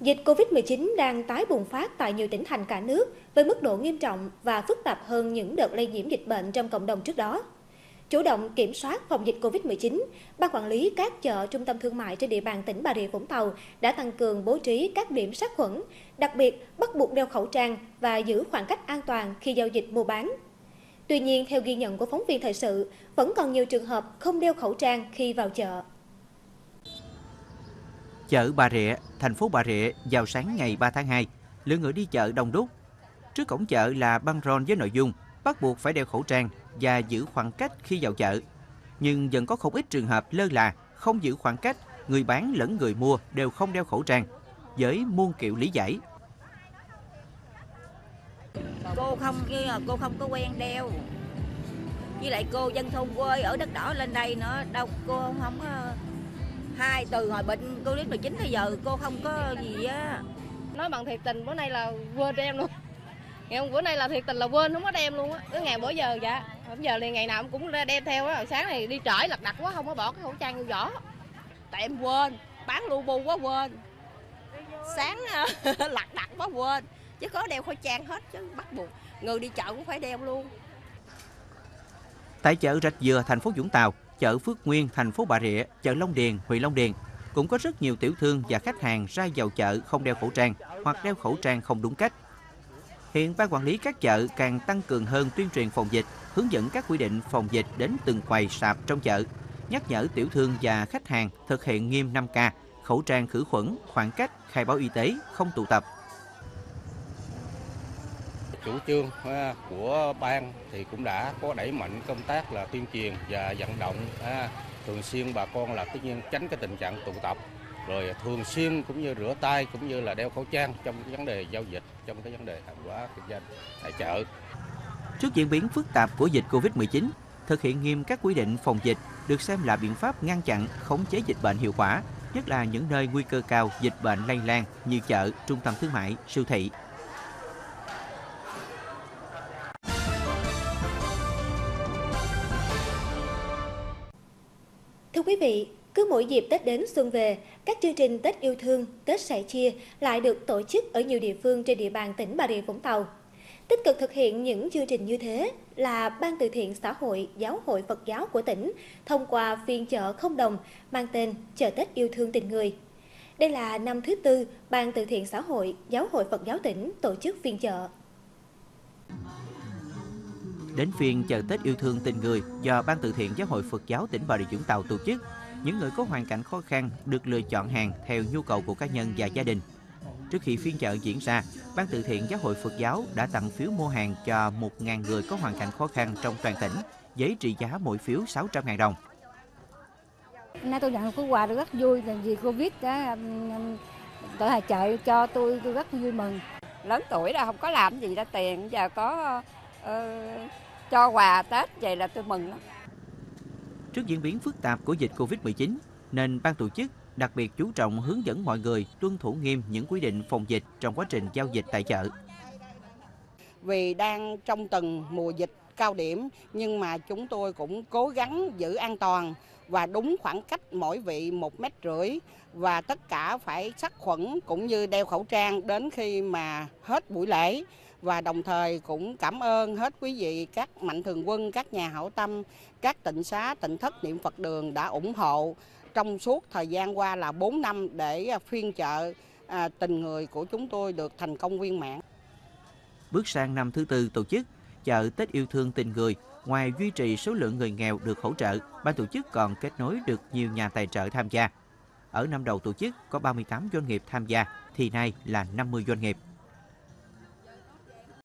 Dịch COVID-19 đang tái bùng phát tại nhiều tỉnh thành cả nước với mức độ nghiêm trọng và phức tạp hơn những đợt lây nhiễm dịch bệnh trong cộng đồng trước đó. Chủ động kiểm soát phòng dịch COVID-19, Ban quản lý các chợ trung tâm thương mại trên địa bàn tỉnh Bà Rịa Vũng Tàu đã tăng cường bố trí các điểm sát khuẩn, đặc biệt bắt buộc đeo khẩu trang và giữ khoảng cách an toàn khi giao dịch mua bán. Tuy nhiên, theo ghi nhận của phóng viên thời sự, vẫn còn nhiều trường hợp không đeo khẩu trang khi vào chợ. Chợ Bà Rịa, thành phố Bà Rịa vào sáng ngày 3 tháng 2, lượng người đi chợ đông đúc. Trước cổng chợ là băng rôn với nội dung bắt buộc phải đeo khẩu trang và giữ khoảng cách khi vào chợ. Nhưng vẫn có không ít trường hợp lơ là, không giữ khoảng cách, người bán lẫn người mua đều không đeo khẩu trang, với muôn kiểu lý giải. Cô không cô không có quen đeo. Với lại cô dân thôn quê ở đất đỏ lên đây nữa, đâu cô không không có hai từ hồi bệnh covid 19 tới giờ cô không có gì á. Nói bằng thiệt tình bữa nay là quên em luôn. Ngày hôm bữa nay là thiệt tình là quên không có đem luôn á. Cái ngày bữa giờ dạ bây giờ thì ngày nào cũng đem theo á. Sáng này đi trễ lặt đặt quá không có bỏ cái khẩu trang vô vỏ tại em quên bán lu bu quá quên. Sáng lặt đặt quá quên. Chứ có đeo khẩu trang hết chứ bắt buộc. Người đi chợ cũng phải đeo luôn. Tại chợ rạch dừa thành phố vũng tàu chợ Phước Nguyên, thành phố Bà Rịa, chợ Long Điền, huyện Long Điền cũng có rất nhiều tiểu thương và khách hàng ra vào chợ không đeo khẩu trang hoặc đeo khẩu trang không đúng cách. Hiện ban quản lý các chợ càng tăng cường hơn tuyên truyền phòng dịch, hướng dẫn các quy định phòng dịch đến từng quầy sạp trong chợ, nhắc nhở tiểu thương và khách hàng thực hiện nghiêm 5K, khẩu trang khử khuẩn, khoảng cách, khai báo y tế, không tụ tập, chủ trương của ban thì cũng đã có đẩy mạnh công tác là tuyên truyền và vận động thường xuyên bà con là tất nhiên tránh cái tình trạng tụ tập rồi thường xuyên cũng như rửa tay cũng như là đeo khẩu trang trong cái vấn đề giao dịch trong cái vấn đề hàng hóa kinh doanh tại chợ. Trước diễn biến phức tạp của dịch Covid-19, thực hiện nghiêm các quy định phòng dịch được xem là biện pháp ngăn chặn, khống chế dịch bệnh hiệu quả, nhất là những nơi nguy cơ cao dịch bệnh lây lan như chợ, trung tâm thương mại, siêu thị, vị, cứ mỗi dịp Tết đến xuân về, các chương trình Tết yêu thương, Tết sẻ chia lại được tổ chức ở nhiều địa phương trên địa bàn tỉnh Bà Rịa Vũng Tàu. Tích cực thực hiện những chương trình như thế là Ban từ thiện xã hội Giáo hội Phật giáo của tỉnh thông qua phiên chợ không đồng mang tên Chợ Tết yêu thương tình người. Đây là năm thứ tư Ban từ thiện xã hội Giáo hội Phật giáo tỉnh tổ chức phiên chợ. Đến phiên chợ Tết yêu thương tình người do Ban từ thiện Giáo hội Phật giáo tỉnh Bà Rịa Vũng Tàu tổ chức, những người có hoàn cảnh khó khăn được lựa chọn hàng theo nhu cầu của cá nhân và gia đình. Trước khi phiên chợ diễn ra, Ban từ thiện Giáo hội Phật giáo đã tặng phiếu mua hàng cho 1.000 người có hoàn cảnh khó khăn trong toàn tỉnh, với trị giá mỗi phiếu 600.000 đồng. Nay tôi nhận được quà rất vui là vì Covid đã tổ hà chợ cho tôi tôi rất vui mừng. Lớn tuổi là không có làm gì ra tiền, giờ có uh, cho quà Tết vậy là tôi mừng lắm. Trước diễn biến phức tạp của dịch Covid-19, nên ban tổ chức đặc biệt chú trọng hướng dẫn mọi người tuân thủ nghiêm những quy định phòng dịch trong quá trình giao dịch tại chợ. Vì đang trong tuần mùa dịch cao điểm nhưng mà chúng tôi cũng cố gắng giữ an toàn và đúng khoảng cách mỗi vị một mét rưỡi và tất cả phải sát khuẩn cũng như đeo khẩu trang đến khi mà hết buổi lễ và đồng thời cũng cảm ơn hết quý vị các mạnh thường quân, các nhà hảo tâm, các tịnh xá, tịnh thất niệm Phật đường đã ủng hộ trong suốt thời gian qua là 4 năm để à, phiên chợ à, tình người của chúng tôi được thành công viên mãn. Bước sang năm thứ tư tổ chức, chợ Tết yêu thương tình người, ngoài duy trì số lượng người nghèo được hỗ trợ, ban tổ chức còn kết nối được nhiều nhà tài trợ tham gia. Ở năm đầu tổ chức có 38 doanh nghiệp tham gia, thì nay là 50 doanh nghiệp.